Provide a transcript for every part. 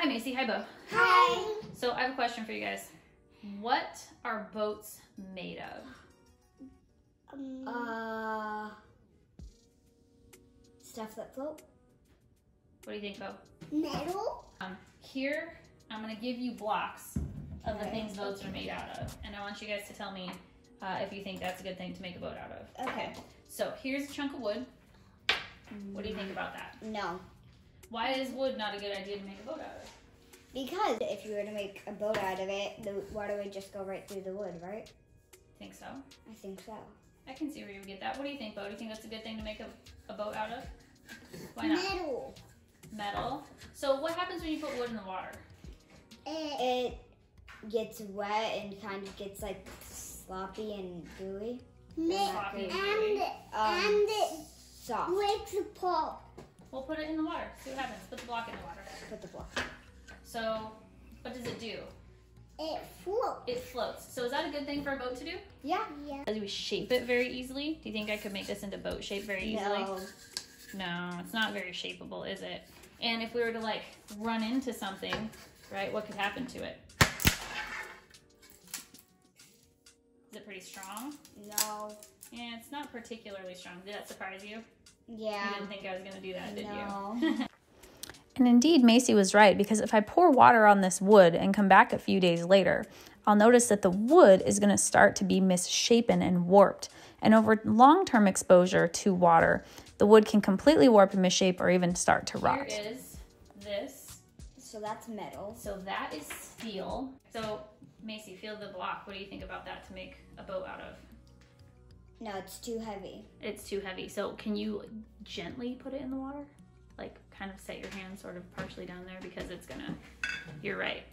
Hi, Macy. Hi, Bo. Hi. So I have a question for you guys. What are boats made of? Um, Uh, stuff that float. What do you think, Bo? metal. Um, here, I'm going to give you blocks of the Okay. things boats are made out of. And I want you guys to tell me uh, if you think that's a good thing to make a boat out of. Okay. So here's a chunk of wood. What do you think about that? No, Why is wood not a good idea to make a boat out of? because if you were to make a boat out of it, the water would just go right through the wood, right? Think so? I think so. I can see where you would get that. What do you think, Bo? Do you think that's a good thing to make a, a boat out of? Why not? Metal. Metal. So what happens when you put wood in the water? It, It gets wet and kind of gets like sloppy and gooey. Sloppy and, and gooey. Um, and it soft. breaks apart. We'll put it in the water. See what happens. Put the block in the water. Put the block. So what does it do? It floats. It floats. So is that a good thing for a boat to do? Yeah. Yeah. As we shape it very easily. Do you think I could make this into boat shape very easily? No. No, it's not very shapeable, is it? And if we were to like run into something, right, what could happen to it? Is it pretty strong? No. Yeah, it's not particularly strong. Did that surprise you? You Yeah. didn't think I was gonna do that, did No. you? And indeed, Macy was right because if I pour water on this wood and come back a few days later, I'll notice that the wood is going to start to be misshapen and warped. And over long term exposure to water, the wood can completely warp and misshape or even start to rot. is this. So that's metal. So that is steel. So Macy, feel the block. What do you think about that to make a boat out of? No, it's too heavy. It's too heavy. So can you gently put it in the water? Like kind of set your hand sort of partially down there because it's gonna, you're right.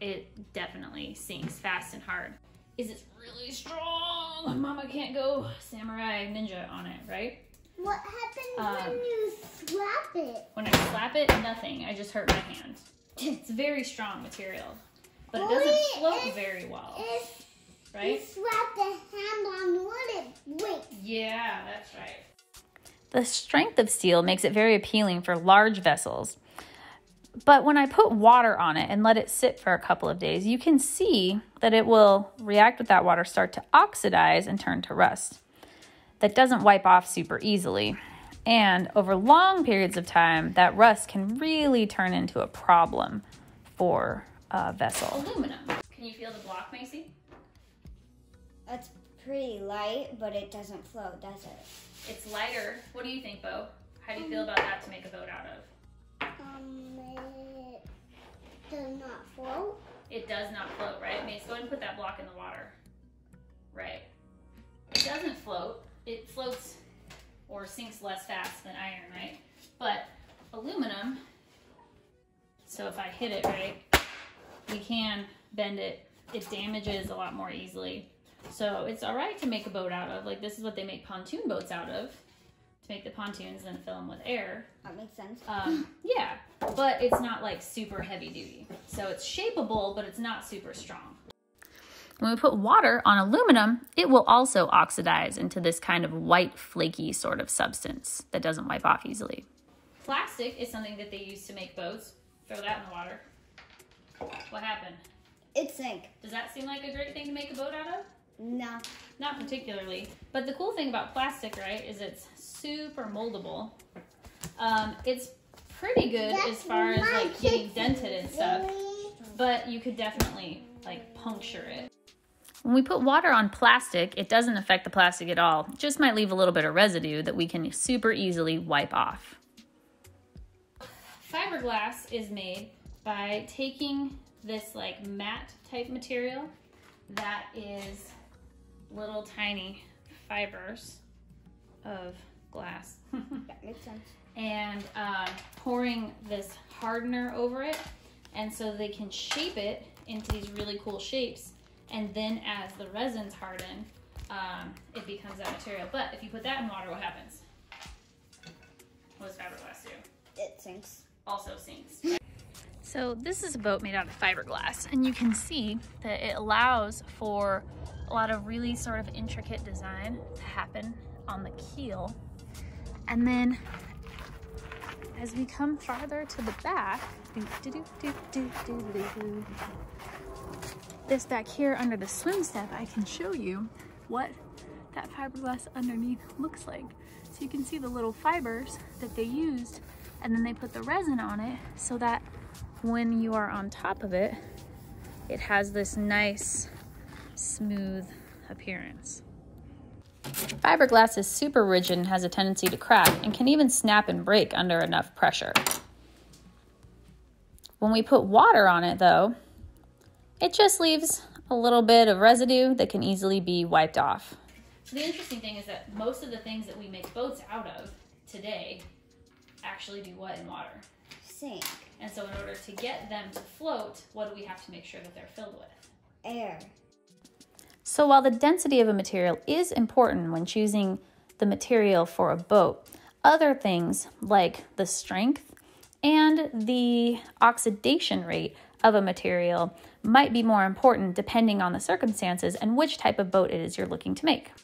It definitely sinks fast and hard. Is it really strong? Mama can't go samurai ninja on it, right? What happens Um, when you slap it? When I slap it, nothing. I just hurt my hand. It's very strong material, but it doesn't float very well, If you right? slap the hand on wood, it breaks. Yeah, that's right. The strength of steel makes it very appealing for large vessels. But when I put water on it and let it sit for a couple of days, you can see that it will react with that water, start to oxidize, and turn to rust. That doesn't wipe off super easily. And over long periods of time, that rust can really turn into a problem for a vessel. Aluminum. Can you feel the block, Macy? That's pretty light, but it doesn't float, does it? It's lighter. What do you think, Bo? How do you feel about that to make a boat out of? Um, it does not float. It does not float, right? Mace, go ahead and put that block in the water. Right. It doesn't float. It floats or sinks less fast than iron, right? But aluminum, so if I hit it right, we can bend it. It damages a lot more easily. So it's all right to make a boat out of. Like this is what they make pontoon boats out of, to make the pontoons and fill them with air. That makes sense. Um, yeah, but it's not like super heavy duty. So it's shapeable, but it's not super strong. When we put water on aluminum, it will also oxidize into this kind of white, flaky sort of substance that doesn't wipe off easily. Plastic is something that they use to make boats. Throw that in the water. What happened? It sank. Does that seem like a great thing to make a boat out of? No. Not particularly. But the cool thing about plastic, right, is it's super moldable. Um, it's pretty good as far as like getting dented and stuff, but you could definitely like puncture it. When we put water on plastic, it doesn't affect the plastic at all. It just might leave a little bit of residue that we can super easily wipe off. Fiberglass is made by taking this like mat type material that is little tiny fibers of glass. That makes sense. and um, pouring this hardener over it and so they can shape it into these really cool shapes. And then as the resins harden um, it becomes that material. But if you put that in water what happens? What does fiberglass do? It sinks. also sinks. So this is a boat made out of fiberglass, and you can see that it allows for a lot of really sort of intricate design to happen on the keel. And then as we come farther to the back, this back here under the swim step, I can show you what that fiberglass underneath looks like. So you can see the little fibers that they used and then they put the resin on it so that when you are on top of it, it has this nice smooth appearance. Fiberglass is super rigid and has a tendency to crack and can even snap and break under enough pressure. When we put water on it though, it just leaves a little bit of residue that can easily be wiped off. So the interesting thing is that most of the things that we make boats out of today actually do what in water? Sink. And so in order to get them to float, what do we have to make sure that they're filled with? Air. So while the density of a material is important when choosing the material for a boat, other things like the strength and the oxidation rate of a material might be more important depending on the circumstances and which type of boat it is you're looking to make.